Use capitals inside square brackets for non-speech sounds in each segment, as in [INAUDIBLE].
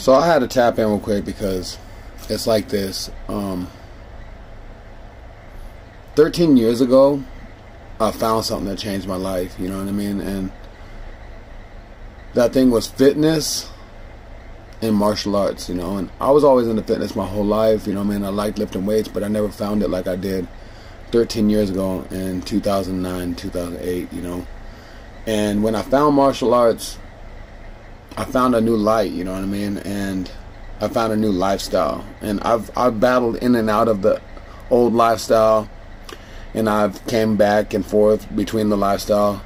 So I had to tap in real quick because it's like this. Um, 13 years ago, I found something that changed my life, you know what I mean? And that thing was fitness and martial arts, you know. And I was always into fitness my whole life, you know what I mean? I liked lifting weights, but I never found it like I did 13 years ago in 2009, 2008, you know. And when I found martial arts, I found a new light, you know what I mean? And I found a new lifestyle. And I've I've battled in and out of the old lifestyle and I've came back and forth between the lifestyle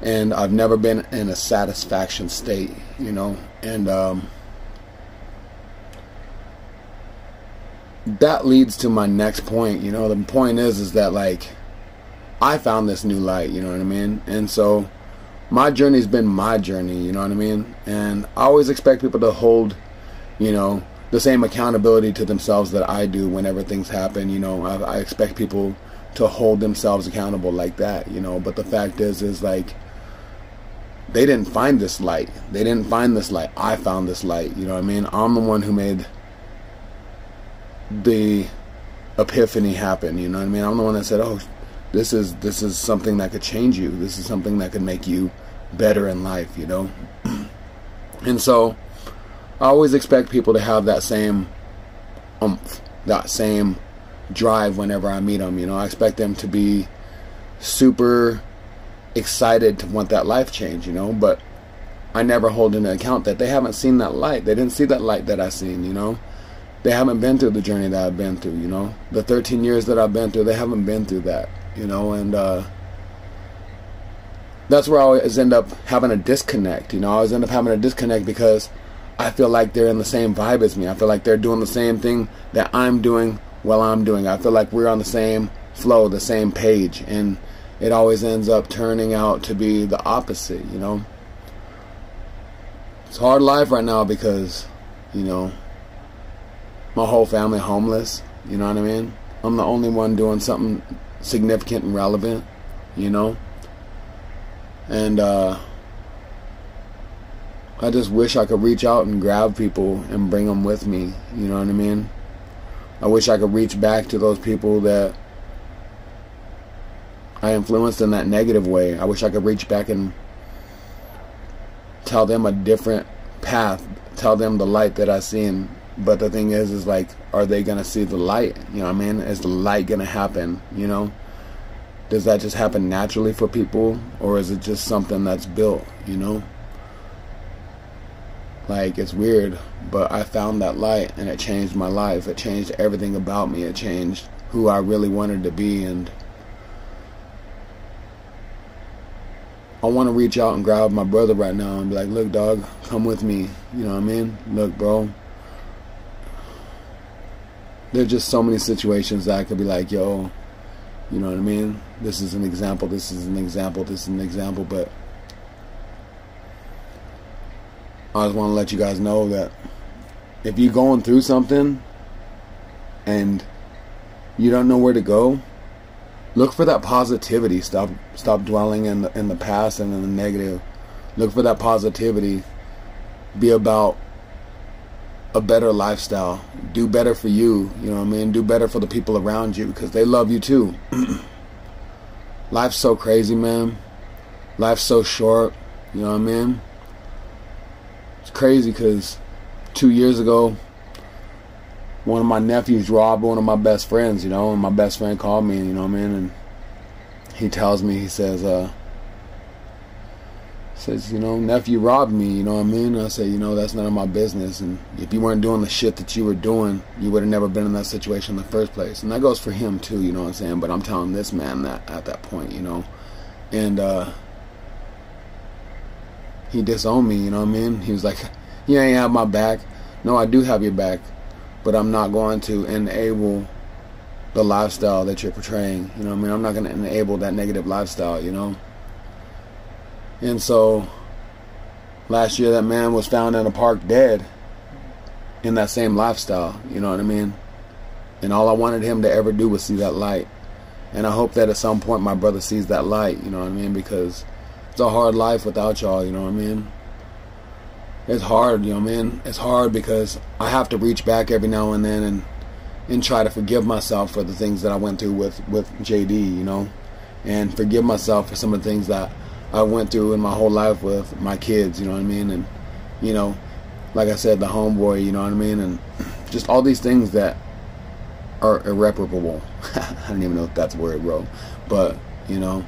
and I've never been in a satisfaction state, you know. And um that leads to my next point, you know. The point is is that like I found this new light, you know what I mean? And so my journey's been my journey, you know what I mean? And I always expect people to hold, you know, the same accountability to themselves that I do whenever things happen. You know, I, I expect people to hold themselves accountable like that, you know. But the fact is, is like they didn't find this light. They didn't find this light. I found this light. You know what I mean? I'm the one who made the epiphany happen. You know what I mean? I'm the one that said, "Oh, this is this is something that could change you. This is something that could make you better in life, you know? [CLEARS THROAT] and so I always expect people to have that same umph, that same drive whenever I meet them, you know? I expect them to be super excited to want that life change, you know? But I never hold into account that they haven't seen that light. They didn't see that light that I've seen, you know? They haven't been through the journey that I've been through, you know? The 13 years that I've been through, they haven't been through that, you know? And, uh, that's where I always end up having a disconnect. You know, I always end up having a disconnect because I feel like they're in the same vibe as me. I feel like they're doing the same thing that I'm doing while I'm doing. I feel like we're on the same flow, the same page, and it always ends up turning out to be the opposite. You know, it's hard life right now because, you know, my whole family homeless. You know what I mean? I'm the only one doing something significant and relevant. You know and uh, I just wish I could reach out and grab people and bring them with me. You know what I mean? I wish I could reach back to those people that I influenced in that negative way. I wish I could reach back and tell them a different path, tell them the light that I see. And, but the thing is, is like, are they gonna see the light? You know what I mean? Is the light gonna happen? You know? Does that just happen naturally for people or is it just something that's built you know? Like it's weird but i found that light and it changed my life. It changed everything about me. It changed who i really wanted to be and i want to reach out and grab my brother right now and be like look dog come with me. You know what i mean? Look bro. There's just so many situations that i could be like yo you know what I mean? This is an example, this is an example, this is an example, but I just want to let you guys know that if you're going through something and you don't know where to go, look for that positivity. Stop stop dwelling in the in the past and in the negative. Look for that positivity. Be about a better lifestyle. Do better for you, you know what I mean? Do better for the people around you because they love you too. [CLEARS THROAT] Life's so crazy, man. Life's so short, you know what I mean? It's crazy because two years ago, one of my nephews robbed one of my best friends, you know, and my best friend called me, you know what I mean? And he tells me, he says, uh, says, you know, nephew robbed me, you know what I mean? I say, you know, that's none of my business. And if you weren't doing the shit that you were doing, you would have never been in that situation in the first place. And that goes for him too, you know what I'm saying? But I'm telling this man that at that point, you know. And uh he disowned me, you know what I mean? He was like, [LAUGHS] You ain't have my back. No, I do have your back, but I'm not going to enable the lifestyle that you're portraying. You know what I mean? I'm not gonna enable that negative lifestyle, you know? And so last year that man was found in a park dead in that same lifestyle, you know what I mean? And all I wanted him to ever do was see that light. And I hope that at some point my brother sees that light, you know what I mean? Because it's a hard life without y'all, you know what I mean? it's hard, you know, man. It's hard because I have to reach back every now and then and and try to forgive myself for the things that I went through with with JD, you know, and forgive myself for some of the things that I went through in my whole life with my kids, you know what I mean, and you know, like I said, the homeboy, you know what I mean, and just all these things that are irreparable. [LAUGHS] I don't even know if that's a word, bro, but you know.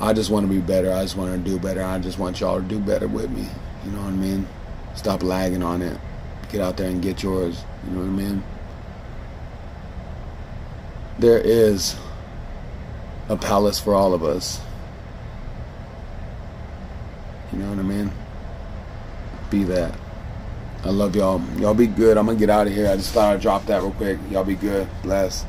I just want to be better. I just want to do better. I just want y'all to do better with me. You know what I mean? Stop lagging on it. Get out there and get yours. You know what I mean? There is a palace for all of us. You know what I mean? Be that. I love y'all. Y'all be good. I'm going to get out of here. I just thought I'd drop that real quick. Y'all be good. Bless.